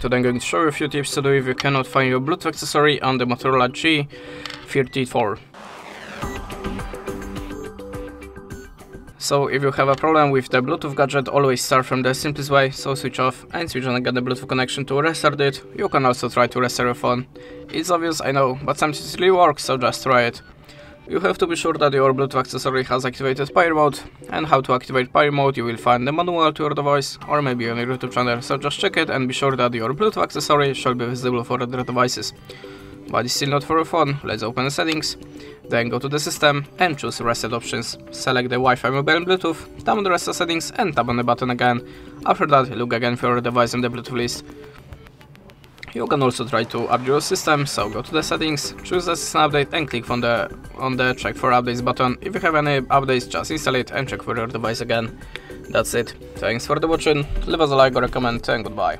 Today I'm going to show you a few tips to do if you cannot find your Bluetooth accessory on the Motorola G34. So if you have a problem with the Bluetooth gadget, always start from the simplest way, so switch off and switch on again the Bluetooth connection to restart it. You can also try to restart your phone. It's obvious, I know, but sometimes it really works, so just try it. You have to be sure that your Bluetooth accessory has activated Pair Mode, and how to activate Pair Mode you will find the manual to your device, or maybe on your YouTube channel, so just check it and be sure that your Bluetooth accessory should be visible for other devices. But it's still not for your phone, let's open the settings, then go to the system and choose reset options. Select the Wi-Fi mobile and Bluetooth, tap on the reset settings and tap on the button again. After that, look again for your device in the Bluetooth list. You can also try to update your system, so go to the settings, choose the system update and click on the on the check for updates button. If you have any updates, just install it and check for your device again. That's it. Thanks for the watching, leave us a like or a comment and goodbye.